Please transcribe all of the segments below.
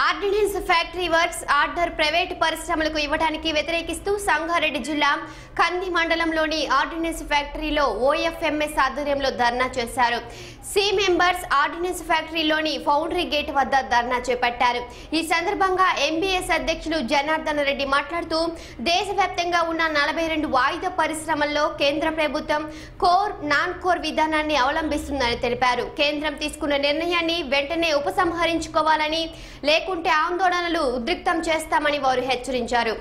Ordnance factory works order private పరిశ్రమలకు ఇవ్వడానికి వ్యతిరేకిస్తూ సంగారెడ్డి జిల్లా కంది మండలంలోని ఆర్డినెన్స్ ఫ్యాక్టరీలో ఓఎఫ్ఎంఎస్ ఆధ్వర్యంలో ధర్నా చేశారు. సి మెంబర్స్ ఆర్డినెన్స్ ఫ్యాక్టరీలోని ఫౌండరీ గేట్ వద్ద ధర్నా చేపట్టారు. ఈ సందర్భంగా ఎంబీఎస్ అధ్యక్షులు జనార్దన్ రెడ్డి మాట్లాడుతూ దేశవ్యాప్తంగా ఉన్న నలభై రెండు ఆయుధ పరిశ్రమల్లో కేంద్ర ప్రభుత్వం కోర్ నాన్ కోర్ విధానాన్ని అవలంబిస్తుందని తెలిపారు. కేంద్రం తీసుకున్న నిర్ణయాన్ని వెంటనే ఉపసంహరించుకోవాలని లేక లేకుంటే ఆందోళనలు ఉద్రిక్తం చేస్తామని వారు హెచ్చరించారు.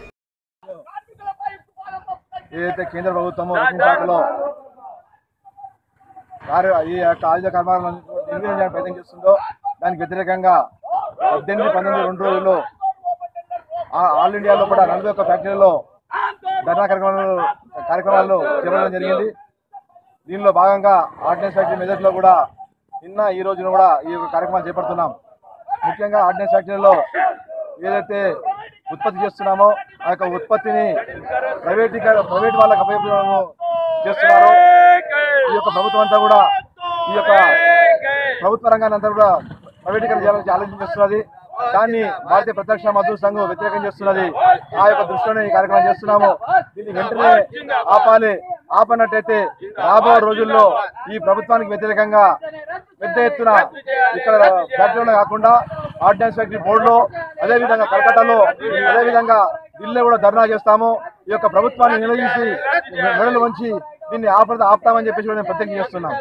ఏదైతే కేంద్ర ప్రభుత్వము శాఖలో ఈ యొక్క ఆయుధ కర్మాలను నిర్వహించడానికి ప్రయత్నం చేస్తుందో దానికి వ్యతిరేకంగా పద్దెనిమిది పంతొమ్మిది రెండు రోజుల్లో ఆ- ఆల్ ఇండియాలో కూడా నలభై ఒక్క ఫ్యాక్టరీలో ధర్నా కార్యక్రమాలు కార్యక్రమాలు చేపట్టడం జరిగింది. దీనిలో భాగంగా ఆర్డినెన్స్ ఫ్యాక్టరీ మెదక్లో కూడా నిన్న ఈ రోజున కూడా ఈ యొక్క కార్యక్రమాలు చేపడుతున్నాం. ముఖ్యంగా ఆర్డినెన్స్ ఫ్యాక్టరీలో ఏదైతే ఉత్పత్తి చేస్తున్నామో ఆ యొక్క ఉత్పత్తిని ప్రైవేటీకరణ ప్రైవేట్ వాళ్ళకి అభ్యర్థులను చేస్తున్నారు. ఈ యొక్క ప్రభుత్వం అంతా కూడా ఈ యొక్క ప్రభుత్వ రంగాన్ని అంతా కూడా ప్రైవేటీకరణ చేయాలని ఆలోచన చేస్తున్నది. దాన్ని భారతీయ ప్రత్యక్ష మద్దతు సంఘం వ్యతిరేకం చేస్తున్నది. ఆ యొక్క దృష్టిలోనే ఈ కార్యక్రమం చేస్తున్నాము. దీన్ని వెంటనే ఆపాలి. ఆపనట్టయితే రాబో రోజుల్లో ఈ ప్రభుత్వానికి వ్యతిరేకంగా పెద్ద ఎత్తున ఇక్కడ ఫ్యాక్టరీలో కాకుండా ఆర్డినెన్స్ ఫ్యాక్టరీ బోర్డులో అదేవిధంగా కలకట్టాలో అదేవిధంగా ఢిల్లీలో కూడా ధర్నా చేస్తాము. ఈ యొక్క ప్రభుత్వాన్ని నిలదీసి మెడలు వంచి దీన్ని ఆపద ఆపుతామని చెప్పేసి కూడా మేము ప్రత్యేకం చేస్తున్నాం.